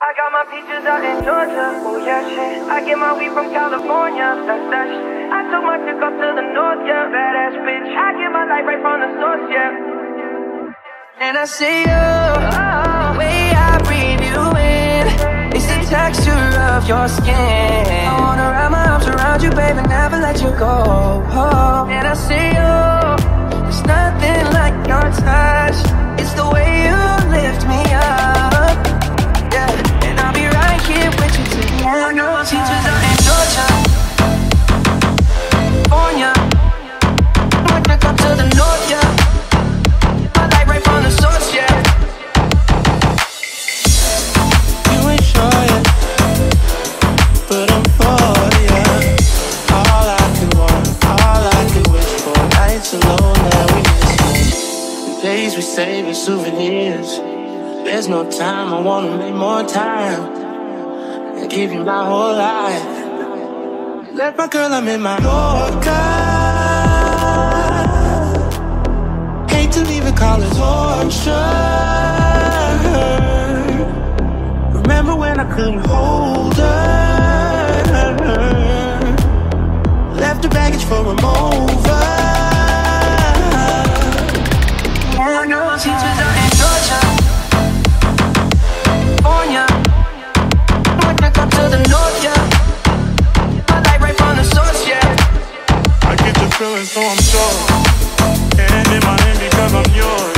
I got my peaches out in Georgia, oh yeah shit. I get my weed from California, that's that shit. I took my chick up to the north, yeah, badass bitch. I get my light right from the source, yeah. And I see you, the way I breathe you in, it's the texture of your skin. I wanna wrap my arms around you, baby, never let you go. Oh. And I see you, there's nothing like your touch. Nights alone that we miss. The days we save as souvenirs. There's no time, I wanna make more time. And give you my whole life. Left my girl, I'm in Mallorca. Hate to leave it, call it torture. Remember when I couldn't hold her? Left the baggage for a Teachers out in Georgia, California. I to the north, yeah. Light right from the source, yeah. I get the feeling, so I'm sure. Hand in my hand because I'm yours.